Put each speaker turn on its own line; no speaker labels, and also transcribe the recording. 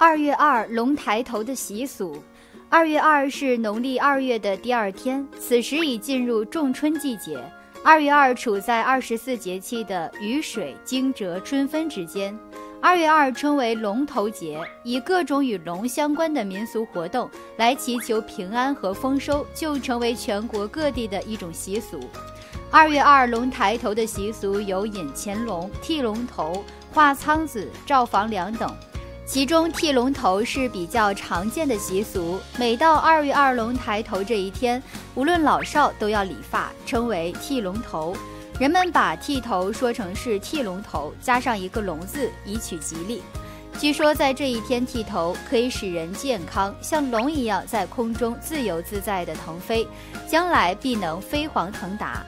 二月二龙抬头的习俗，二月二是农历二月的第二天，此时已进入仲春季节。二月二处在二十四节气的雨水惊蛰春分之间。二月二称为龙头节，以各种与龙相关的民俗活动来祈求平安和丰收，就成为全国各地的一种习俗。二月二龙抬头的习俗有引乾隆、剃龙头、画仓子、照房梁等。其中剃龙头是比较常见的习俗。每到二月二龙抬头这一天，无论老少都要理发，称为剃龙头。人们把剃头说成是剃龙头，加上一个龙字，以取吉利。据说在这一天剃头可以使人健康，像龙一样在空中自由自在地腾飞，将来必能飞黄腾达。